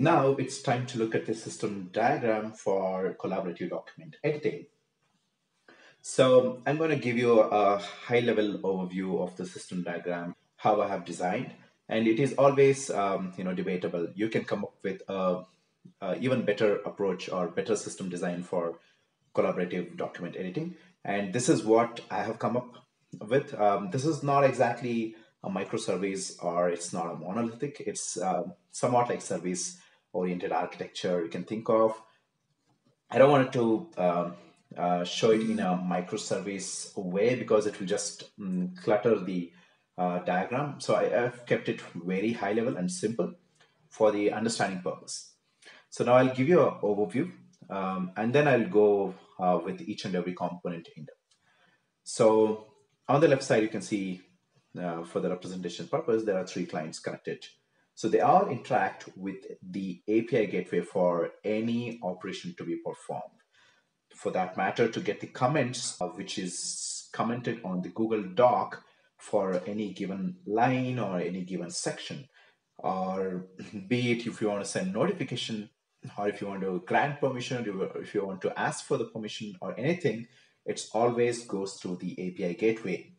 Now it's time to look at the system diagram for collaborative document editing. So I'm going to give you a high level overview of the system diagram, how I have designed, and it is always um, you know debatable. You can come up with a, a even better approach or better system design for collaborative document editing. And this is what I have come up with. Um, this is not exactly a microservice or it's not a monolithic. It's uh, somewhat like service oriented architecture you can think of. I don't want to uh, uh, show it in a microservice way because it will just um, clutter the uh, diagram. So I have kept it very high level and simple for the understanding purpose. So now I'll give you an overview um, and then I'll go uh, with each and every component in them. So on the left side, you can see uh, for the representation purpose, there are three clients connected. So they all interact with the API gateway for any operation to be performed. For that matter, to get the comments, uh, which is commented on the Google Doc for any given line or any given section, or be it if you want to send notification or if you want to grant permission, if you want to ask for the permission or anything, it always goes through the API gateway.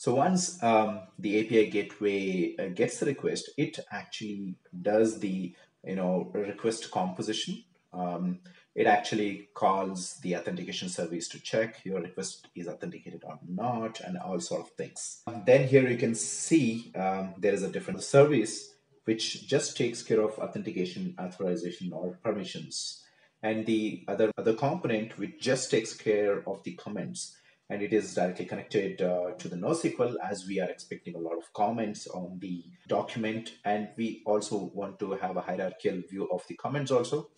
So once um, the API gateway uh, gets the request, it actually does the you know request composition. Um, it actually calls the authentication service to check your request is authenticated or not, and all sort of things. Then here you can see um, there is a different service which just takes care of authentication, authorization, or permissions. And the other, other component which just takes care of the comments and it is directly connected uh, to the NoSQL as we are expecting a lot of comments on the document and we also want to have a hierarchical view of the comments also.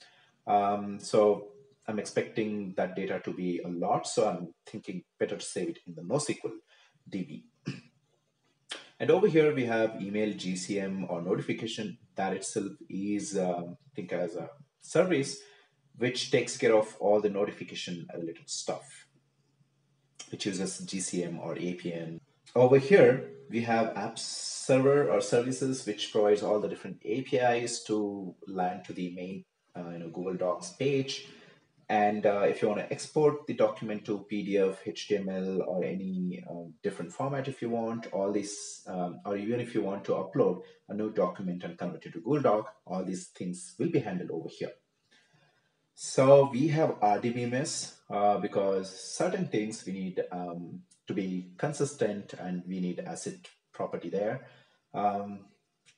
Um, so I'm expecting that data to be a lot, so I'm thinking better to save it in the NoSQL DB. And over here we have email, GCM, or notification. That itself is, um, think as a service, which takes care of all the notification related stuff, which uses GCM or APN. Over here, we have app server or services, which provides all the different APIs to land to the main uh, you know, Google Docs page. And uh, if you want to export the document to PDF, HTML, or any um, different format if you want, all these, um, or even if you want to upload a new document and convert it to Google Doc, all these things will be handled over here. So we have RDBMS uh, because certain things we need um, to be consistent and we need ACID property there, um,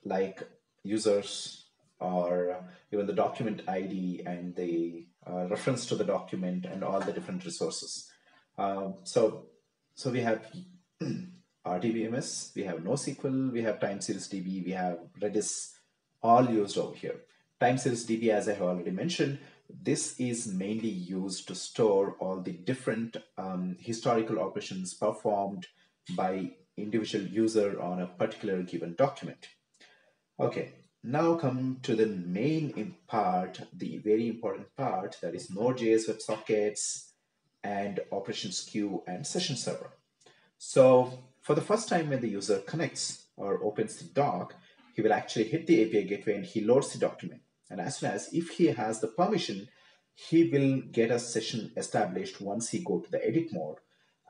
like users or even the document ID and the uh, reference to the document and all the different resources. Um, so, so we have RDBMS, we have NoSQL, we have time series DB, we have Redis, all used over here. Time series DB, as I have already mentioned, this is mainly used to store all the different um, historical operations performed by individual user on a particular given document. Okay, now come to the main part, the very important part that is Node.js WebSockets and operations queue and session server. So for the first time when the user connects or opens the doc, he will actually hit the API gateway and he loads the document. And as soon as if he has the permission, he will get a session established once he go to the edit mode.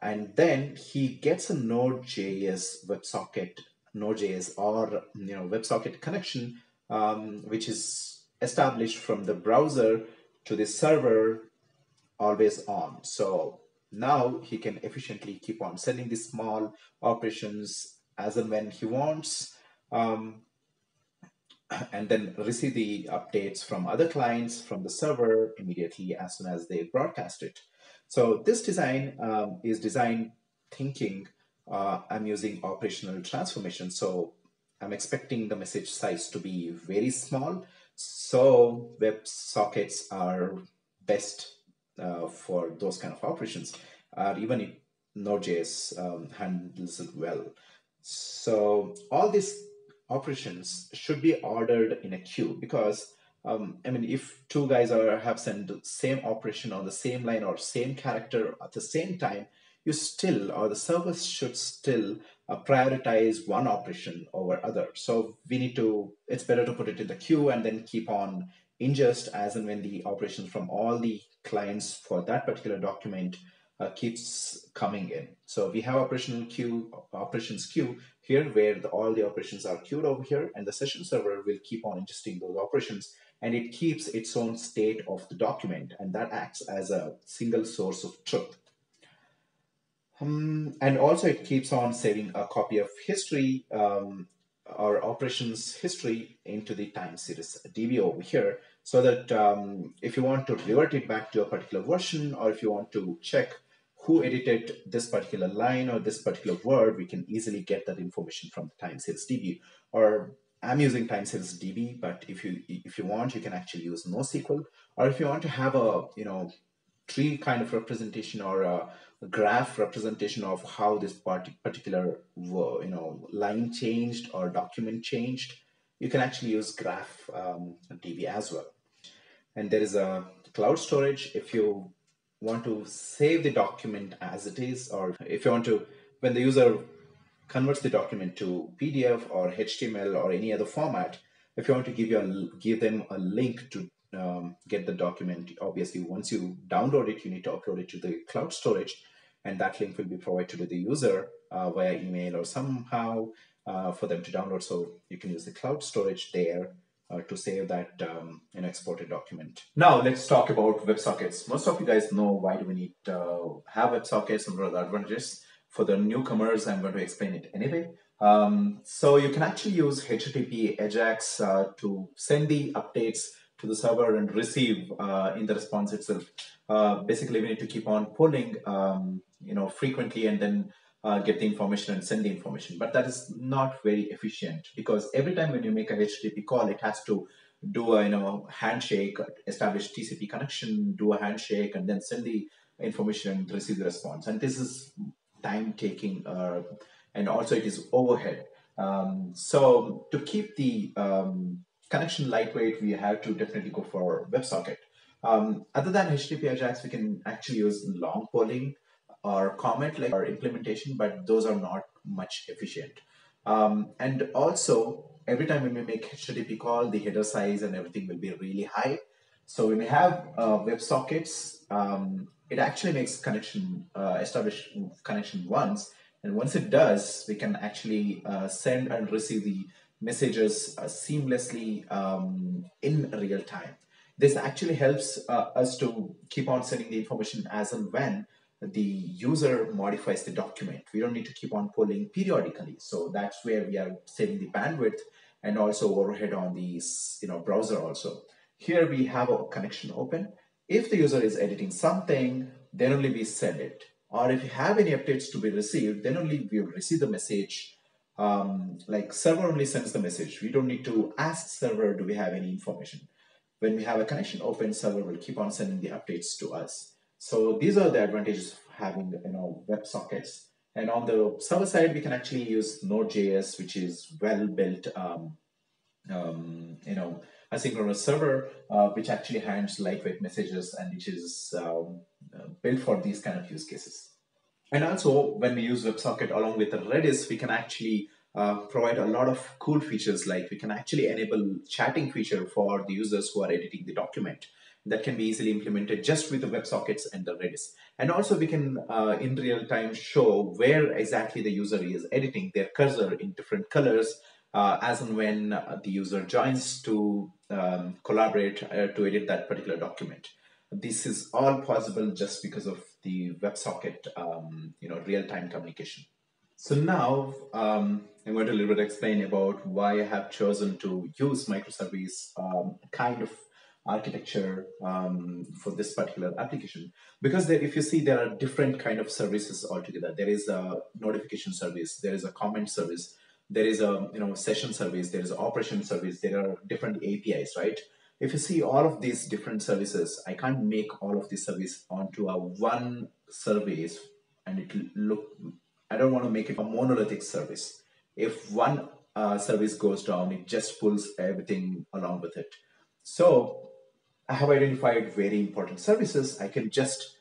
And then he gets a Node.js WebSocket, Node.js or you know WebSocket connection um, which is established from the browser to the server always on. So now he can efficiently keep on sending the small operations as and when he wants um, and then receive the updates from other clients from the server immediately as soon as they broadcast it. So this design um, is design thinking. Uh, I'm using operational transformation. So I'm expecting the message size to be very small. So web sockets are best uh, for those kind of operations, uh, even Node.js um, handles it well. So all these operations should be ordered in a queue because um, I mean, if two guys are have sent the same operation on the same line or same character at the same time, you still, or the service should still uh, prioritize one operation over other. So we need to, it's better to put it in the queue and then keep on ingest as and when the operations from all the clients for that particular document uh, keeps coming in. So we have operational queue, operations queue here where the, all the operations are queued over here and the session server will keep on ingesting those operations and it keeps its own state of the document and that acts as a single source of truth. Um, and also it keeps on saving a copy of history um, or operations history into the time series DB over here so that um, if you want to revert it back to a particular version or if you want to check who edited this particular line or this particular word, we can easily get that information from the time series DB. Or I'm using time series DB, but if you if you want, you can actually use NoSQL. Or if you want to have a you know tree kind of representation or a, graph representation of how this part, particular you know line changed or document changed, you can actually use graph um, DB as well. And there is a cloud storage if you want to save the document as it is, or if you want to, when the user converts the document to PDF or HTML or any other format, if you want to give you a, give them a link to um, get the document, obviously once you download it, you need to upload it to the cloud storage, and that link will be provided to the user uh, via email or somehow uh, for them to download. So you can use the cloud storage there uh, to save that um, exported document. Now let's talk about WebSockets. Most of you guys know why do we need to uh, have WebSockets and what are the advantages. For the newcomers, I'm going to explain it anyway. Um, so you can actually use HTTP AJAX uh, to send the updates to the server and receive uh, in the response itself. Uh, basically, we need to keep on polling, um, you know, frequently and then uh, get the information and send the information. But that is not very efficient because every time when you make a HTTP call, it has to do a you know handshake, establish TCP connection, do a handshake, and then send the information and receive the response. And this is time taking, uh, and also it is overhead. Um, so to keep the um, connection lightweight, we have to definitely go for WebSocket. Um, other than HTTP AJAX, we can actually use long polling or Comet like our implementation, but those are not much efficient. Um, and also, every time when we make HTTP call, the header size and everything will be really high. So when we have uh, WebSockets, um, it actually makes connection, uh, establish connection once. And once it does, we can actually uh, send and receive the messages uh, seamlessly um, in real time. This actually helps uh, us to keep on sending the information as and when the user modifies the document. We don't need to keep on polling periodically. So that's where we are saving the bandwidth and also overhead on the you know, browser also. Here we have a connection open. If the user is editing something, then only we send it. Or if you have any updates to be received, then only we will receive the message. Um, like server only sends the message. We don't need to ask server, do we have any information? When we have a connection open, server will keep on sending the updates to us. So these are the advantages of having you know WebSockets. And on the server side, we can actually use Node.js, which is well built, um, um, you know, asynchronous server, uh, which actually handles lightweight messages and which is um, built for these kind of use cases. And also, when we use WebSocket along with Redis, we can actually uh, provide a lot of cool features like we can actually enable chatting feature for the users who are editing the document that can be easily implemented just with the WebSockets and the Redis. And also we can, uh, in real time, show where exactly the user is editing their cursor in different colors uh, as and when uh, the user joins to um, collaborate uh, to edit that particular document. This is all possible just because of the WebSocket, um, you know, real-time communication. So now um, I'm going to a little bit explain about why I have chosen to use microservice um, kind of architecture um, for this particular application. Because there, if you see there are different kind of services altogether. There is a notification service there is a comment service there is a you know session service there is operation service there are different apis right? If you see all of these different services i can't make all of these service onto a one service and it look i don't want to make it a monolithic service. If one uh, service goes down it just pulls everything along with it. So I have identified very important services. I can just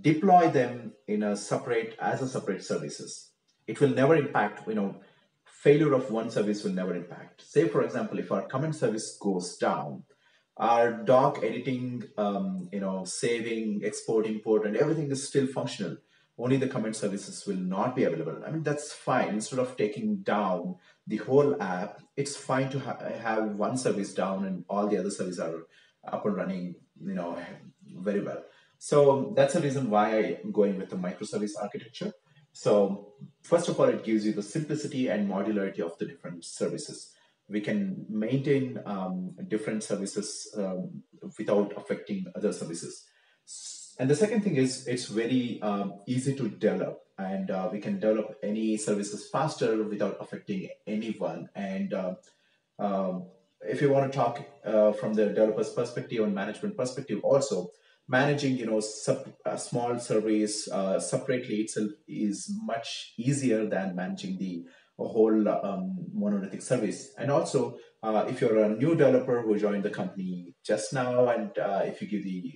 deploy them in a separate as a separate services. It will never impact, you know, failure of one service will never impact. Say, for example, if our comment service goes down, our doc editing, um, you know, saving, export, import, and everything is still functional. Only the comment services will not be available. I mean, that's fine. Instead of taking down the whole app, it's fine to ha have one service down and all the other services are up and running, you know, very well. So that's the reason why I'm going with the microservice architecture. So first of all, it gives you the simplicity and modularity of the different services. We can maintain um, different services um, without affecting other services. And the second thing is it's very um, easy to develop and uh, we can develop any services faster without affecting anyone. And uh, um, if you want to talk uh, from the developer's perspective and management perspective also, managing you know sub, a small service uh, separately itself is much easier than managing the whole um, monolithic service and also uh, if you're a new developer who joined the company just now and uh, if you give the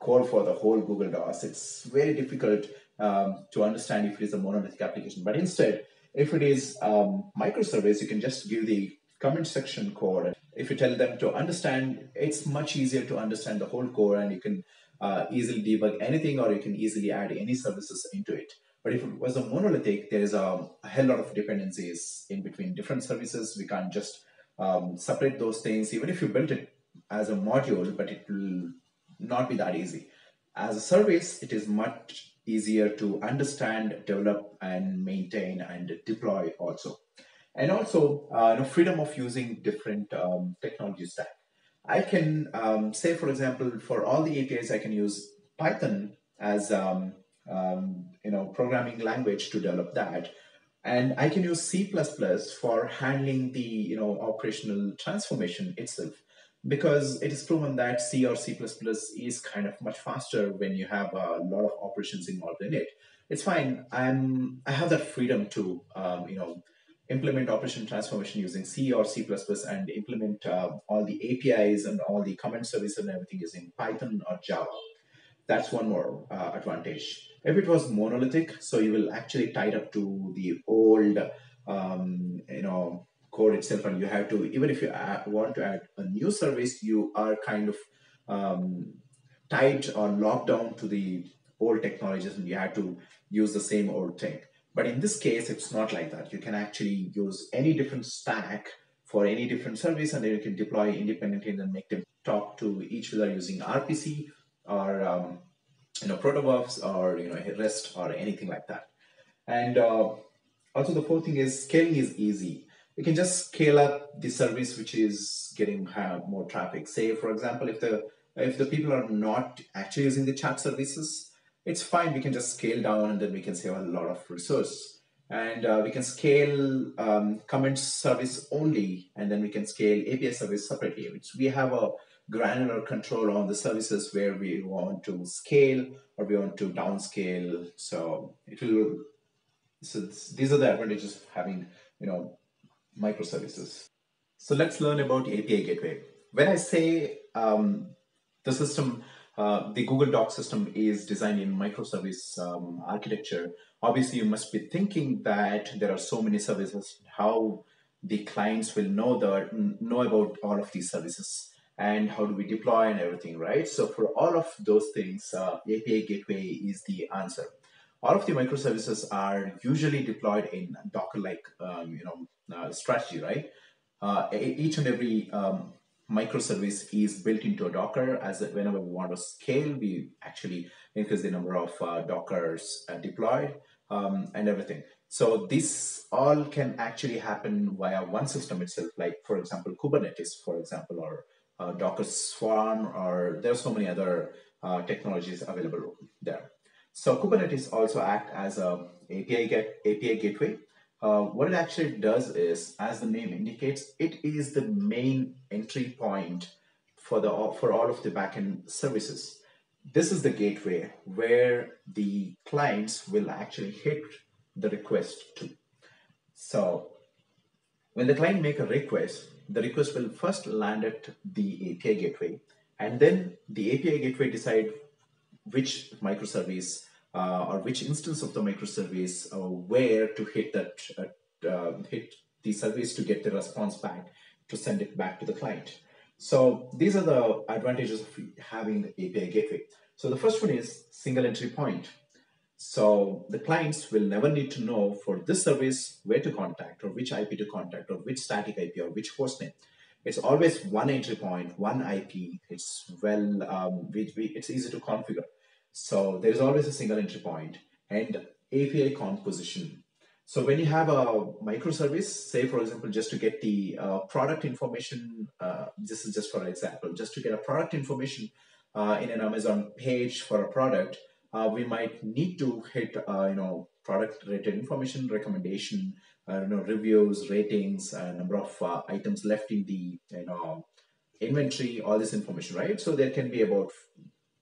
call for the whole google docs it's very difficult um, to understand if it is a monolithic application. But instead if it is um, microservice you can just give the comment section code if you tell them to understand it's much easier to understand the whole core and you can uh, easily debug anything or you can easily add any services into it. But if it was a monolithic, there is a, a hell lot of dependencies in between different services. We can't just um, separate those things, even if you built it as a module, but it will not be that easy. As a service, it is much easier to understand, develop, and maintain and deploy also. And also, uh, you know, freedom of using different um, technology stack. I can um, say, for example, for all the APIs, I can use Python as um, um, you know programming language to develop that, and I can use C++ for handling the you know operational transformation itself, because it is proven that C or C++ is kind of much faster when you have a lot of operations involved in it. It's fine. I'm I have that freedom to um, you know implement operation transformation using C or C++ and implement uh, all the APIs and all the comment service and everything is in Python or Java. That's one more uh, advantage. If it was monolithic, so you will actually tie it up to the old, um, you know, code itself, and you have to even if you add, want to add a new service, you are kind of um, tied or locked down to the old technologies, and you have to use the same old thing. But in this case, it's not like that. You can actually use any different stack for any different service and then you can deploy independently and then make them talk to each other using RPC or um, you know protobufs or you know REST or anything like that. And uh, also the fourth thing is scaling is easy. You can just scale up the service which is getting more traffic. Say for example, if the if the people are not actually using the chat services, it's fine. We can just scale down and then we can save a lot of resource. And uh, we can scale um, comment service only, and then we can scale API service separately, which we have a granular control on the services where we want to scale or we want to downscale. So it will. So these are the advantages of having you know microservices. So let's learn about API gateway. When I say um, the system uh, the Google Doc system is designed in microservice um, architecture. Obviously, you must be thinking that there are so many services. How the clients will know the know about all of these services and how do we deploy and everything, right? So for all of those things, uh, API Gateway is the answer. All of the microservices are usually deployed in Docker-like, um, you know, uh, strategy, right? Uh, each and every um, microservice is built into a Docker as whenever we want to scale, we actually increase the number of uh, Dockers uh, deployed um, and everything. So this all can actually happen via one system itself, like for example, Kubernetes, for example, or uh, Docker Swarm, or there are so many other uh, technologies available there. So Kubernetes also act as a API, get, API gateway uh, what it actually does is, as the name indicates, it is the main entry point for the for all of the backend services. This is the gateway where the clients will actually hit the request to. So when the client make a request, the request will first land at the API gateway, and then the API gateway decide which microservice or which instance of the microservice uh, where to hit that uh, uh, hit the service to get the response back to send it back to the client. So these are the advantages of having the API gateway. So the first one is single entry point. So the clients will never need to know for this service where to contact or which IP to contact or which static IP or which hostname. It's always one entry point, one IP. It's well, um, it's easy to configure. So there is always a single entry point and API composition. So when you have a microservice, say for example, just to get the uh, product information, uh, this is just for example, just to get a product information uh, in an Amazon page for a product, uh, we might need to hit, uh, you know, product related information, recommendation, uh, you know, reviews, ratings, number of items left in the, you know, inventory, all this information, right? So there can be about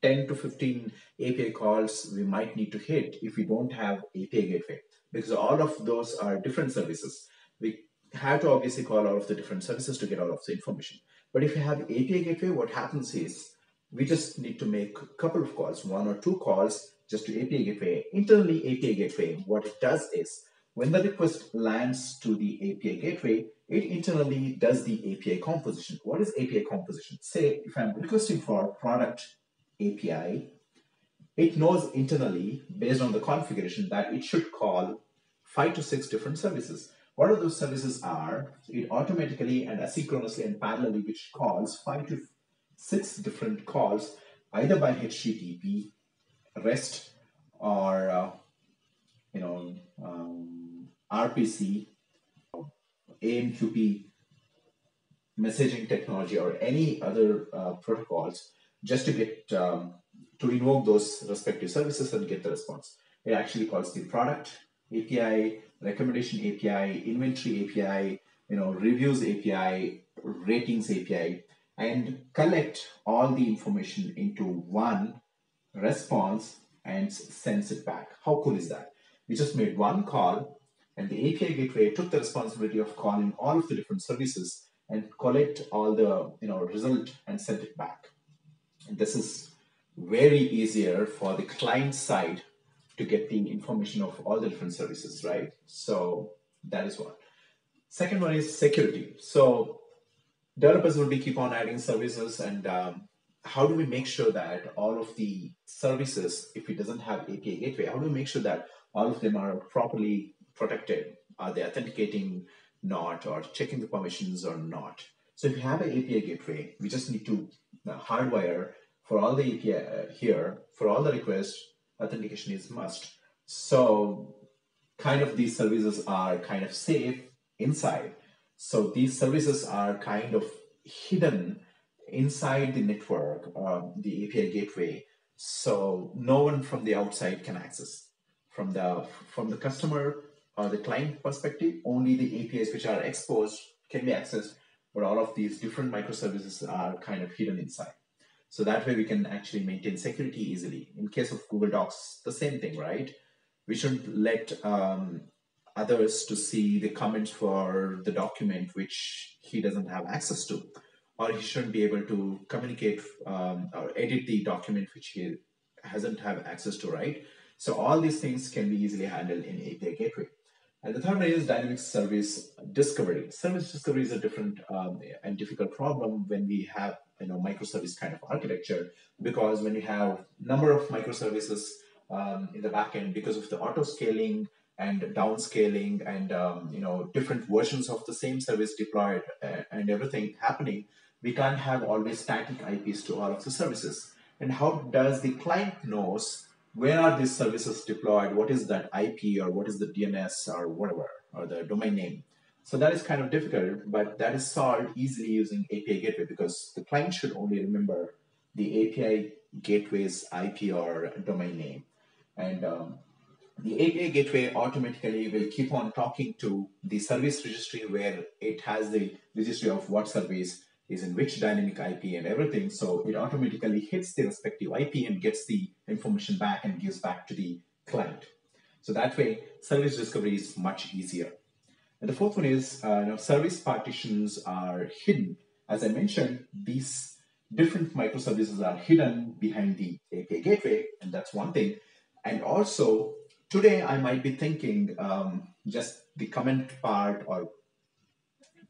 10 to 15 API calls we might need to hit if we don't have API gateway because all of those are different services. We have to obviously call all of the different services to get all of the information. But if you have API gateway, what happens is we just need to make a couple of calls, one or two calls just to API gateway. Internally, API gateway, what it does is when the request lands to the API gateway, it internally does the API composition. What is API composition? Say if I'm requesting for product API, it knows internally based on the configuration that it should call five to six different services. What are those services are, it automatically and asynchronously and parallelly which calls five to six different calls either by HTTP, REST, or uh, you know um, RPC, AMQP messaging technology, or any other uh, protocols, just to get um, to invoke those respective services and get the response. It actually calls the product API, recommendation API, inventory API, you know, reviews API, ratings API, and collect all the information into one response and sends it back. How cool is that? We just made one call and the API gateway took the responsibility of calling all of the different services and collect all the you know result and send it back. This is very easier for the client side to get the information of all the different services, right? So that is one. Second one is security. So developers will be keep on adding services and um, how do we make sure that all of the services, if it doesn't have API gateway, how do we make sure that all of them are properly protected? Are they authenticating not or checking the permissions or not? So if you have an API gateway, we just need to hardwire for all the API here, for all the requests, authentication is must. So kind of these services are kind of safe inside. So these services are kind of hidden inside the network, uh, the API gateway. So no one from the outside can access. From the from the customer or the client perspective, only the APIs which are exposed can be accessed, but all of these different microservices are kind of hidden inside. So that way we can actually maintain security easily. In case of Google Docs, the same thing, right? We shouldn't let um, others to see the comments for the document which he doesn't have access to, or he shouldn't be able to communicate um, or edit the document which he hasn't have access to, right? So all these things can be easily handled in API Gateway. And the third one is dynamic service discovery. Service discovery is a different um, and difficult problem when we have you know microservice kind of architecture because when you have number of microservices um, in the backend because of the auto scaling and downscaling and um, you know different versions of the same service deployed uh, and everything happening, we can't have always static IPs to all of the services. And how does the client knows where are these services deployed? What is that IP or what is the DNS or whatever, or the domain name? So that is kind of difficult, but that is solved easily using API Gateway because the client should only remember the API Gateway's IP or domain name. And um, the API Gateway automatically will keep on talking to the service registry where it has the registry of what service is in which dynamic IP and everything. So it automatically hits the respective IP and gets the information back and gives back to the client. So that way, service discovery is much easier. And the fourth one is, uh, you know, service partitions are hidden. As I mentioned, these different microservices are hidden behind the API gateway, and that's one thing. And also, today I might be thinking um, just the comment part, or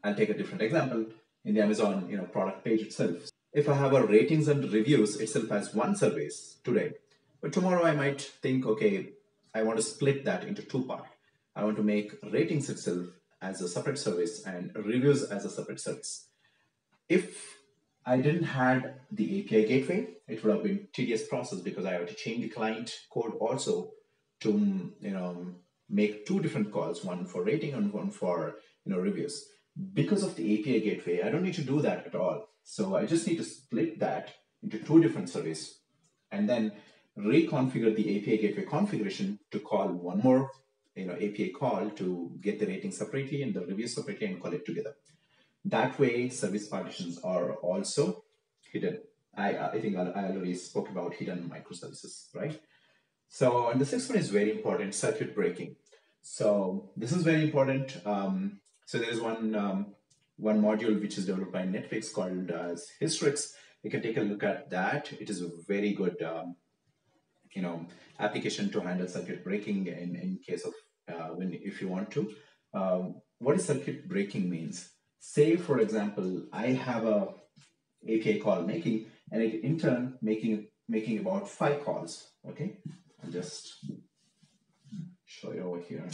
I'll take a different example in the Amazon you know product page itself. If I have a ratings and reviews itself as one service today, but tomorrow I might think, okay, I want to split that into two parts. I want to make ratings itself as a separate service and reviews as a separate service. If I didn't had the API gateway, it would have been tedious process because I have to change the client code also to you know make two different calls, one for rating and one for you know reviews. Because of the API gateway, I don't need to do that at all. So I just need to split that into two different services and then reconfigure the API gateway configuration to call one more you know API call to get the rating separately and the review separately and call it together. That way, service partitions are also hidden. I, I think I, already spoke about hidden microservices, right? So, and the sixth one is very important, circuit breaking. So this is very important. Um, so there is one um, one module which is developed by Netflix called as Hystrix. You can take a look at that. It is a very good, um, you know, application to handle circuit breaking in, in case of uh, when if you want to. Um, what is circuit breaking means? Say, for example, I have a API call making, and it in turn making making about five calls. Okay, I'll just show you over here.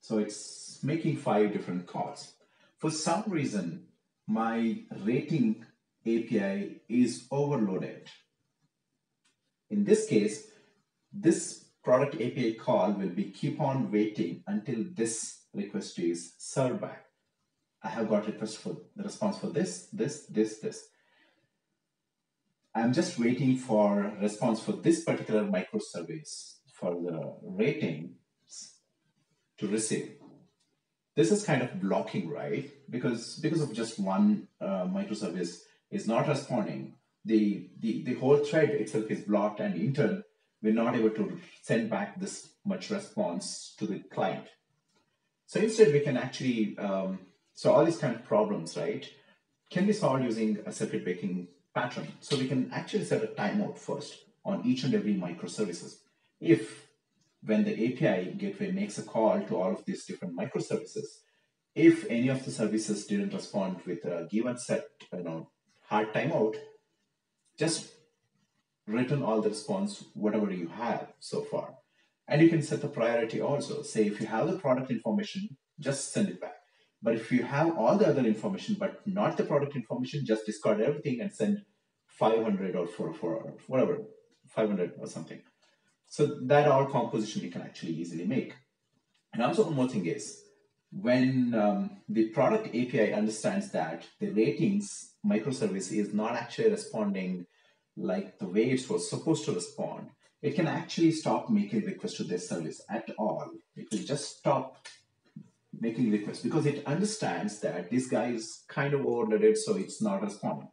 So it's making five different calls. For some reason, my rating API is overloaded. In this case, this product API call will be keep on waiting until this request is served back. I have got request for the response for this, this, this, this. I'm just waiting for response for this particular microservice for the ratings to receive. This is kind of blocking, right? Because because of just one uh, microservice is not responding, the, the the whole thread itself is blocked, and in turn, we're not able to send back this much response to the client. So instead, we can actually um, so all these kind of problems, right, can be solved using a circuit breaking pattern. So we can actually set a timeout first on each and every microservices. If when the API gateway makes a call to all of these different microservices, if any of the services didn't respond with a given set, you know, hard timeout, just return all the response, whatever you have so far. And you can set the priority also. Say if you have the product information, just send it back. But if you have all the other information, but not the product information, just discard everything and send 500 or for, for whatever, 500 or something. So that all composition we can actually easily make. And also one more thing is, when um, the product API understands that the ratings microservice is not actually responding like the way it was supposed to respond, it can actually stop making requests to this service at all. It will just stop making requests because it understands that this guy is kind of overloaded, so it's not responding.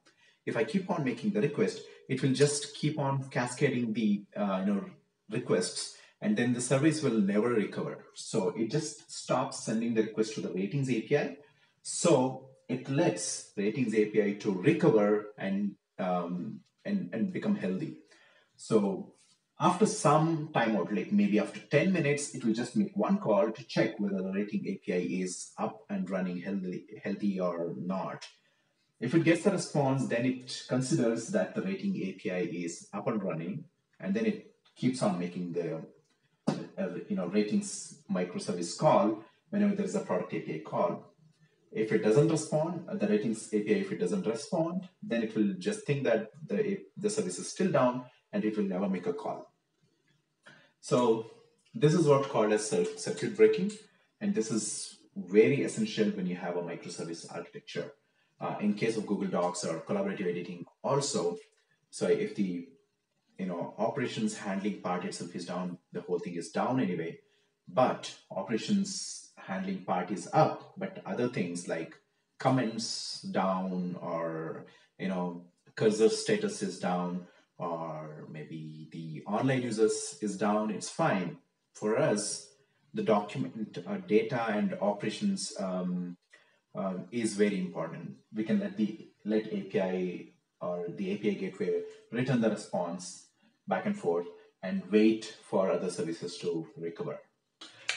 If I keep on making the request, it will just keep on cascading the uh, you know requests, and then the service will never recover. So it just stops sending the request to the ratings API. So it lets ratings API to recover and um, and and become healthy. So after some timeout, like maybe after 10 minutes, it will just make one call to check whether the rating API is up and running healthy, healthy or not. If it gets the response, then it considers that the rating API is up and running, and then it keeps on making the uh, you know ratings microservice call whenever there is a product API call. If it doesn't respond, uh, the ratings API, if it doesn't respond, then it will just think that the, the service is still down and it will never make a call. So this is what called as circuit breaking, and this is very essential when you have a microservice architecture. Uh, in case of Google Docs or collaborative editing, also, so if the you know operations handling part itself is down, the whole thing is down anyway. But operations handling part is up, but other things like comments down or you know cursor status is down or maybe the online users is down, it's fine. For us, the document uh, data and operations um, uh, is very important. We can let the let API or the API gateway return the response back and forth and wait for other services to recover.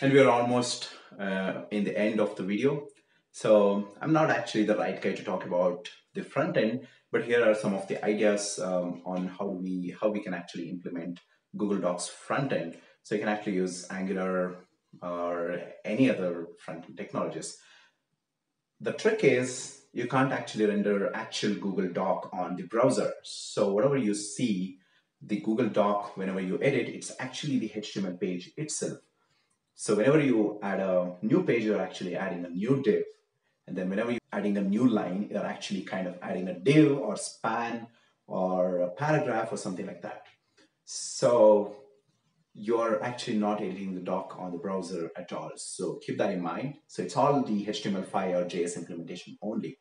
And we're almost uh, in the end of the video. So I'm not actually the right guy to talk about the front end, but here are some of the ideas um, on how we how we can actually implement Google Docs front end. So you can actually use Angular or any other front end technologies. The trick is you can't actually render actual Google Doc on the browser. So whatever you see, the Google Doc, whenever you edit, it's actually the HTML page itself. So whenever you add a new page, you're actually adding a new div. And then whenever you're adding a new line, you're actually kind of adding a div or span or a paragraph or something like that. So you're actually not editing the doc on the browser at all. So keep that in mind. So it's all the HTML5 or JS implementation only.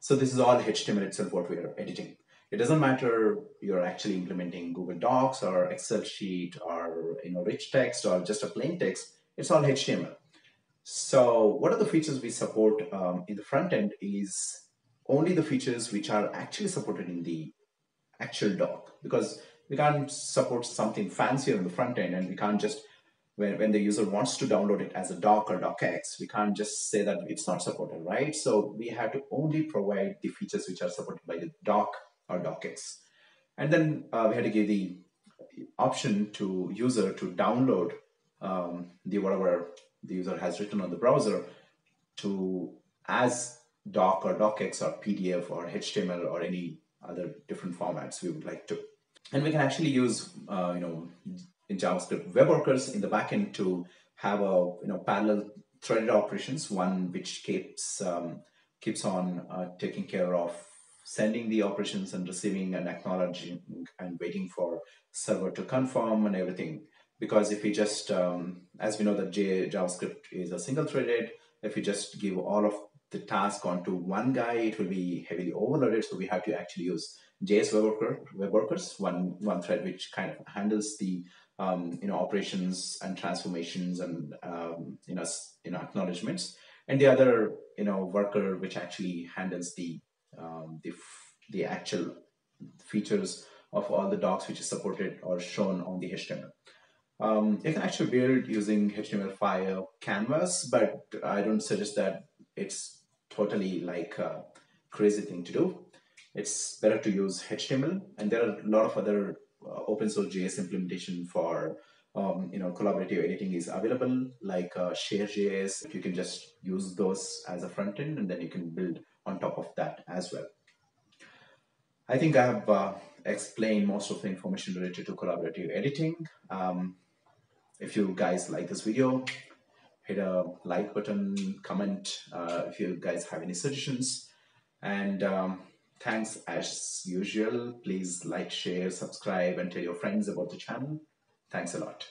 So this is all HTML itself what we are editing. It doesn't matter you're actually implementing Google Docs or Excel sheet or you know rich text or just a plain text. It's all HTML. So what are the features we support um, in the front end is only the features which are actually supported in the actual doc because we can't support something fancier in the front end and we can't just when, when the user wants to download it as a doc or docx we can't just say that it's not supported right? So we have to only provide the features which are supported by the doc or docx and then uh, we had to give the option to user to download um, the whatever the user has written on the browser to as doc or docx or pdf or html or any other different formats we would like to. And we can actually use uh, you know JavaScript web workers in the backend to have a you know parallel threaded operations, one which keeps um, keeps on uh, taking care of sending the operations and receiving and acknowledging and waiting for server to confirm and everything. Because if we just, um, as we know that J, JavaScript is a single threaded, if we just give all of the task onto one guy, it will be heavily overloaded. So we have to actually use JS web, worker, web workers, one one thread which kind of handles the um, you know operations and transformations and um, you know you know acknowledgements, and the other you know worker which actually handles the um, the the actual features of all the docs which is supported or shown on the HTML. Um, you can actually build using HTML5 canvas, but I don't suggest that it's totally like a crazy thing to do it's better to use HTML. And there are a lot of other open source JS implementation for um, you know collaborative editing is available, like uh, Share.js. You can just use those as a front end, and then you can build on top of that as well. I think I have uh, explained most of the information related to collaborative editing. Um, if you guys like this video, hit a like button, comment uh, if you guys have any suggestions, and um, Thanks as usual. Please like, share, subscribe, and tell your friends about the channel. Thanks a lot.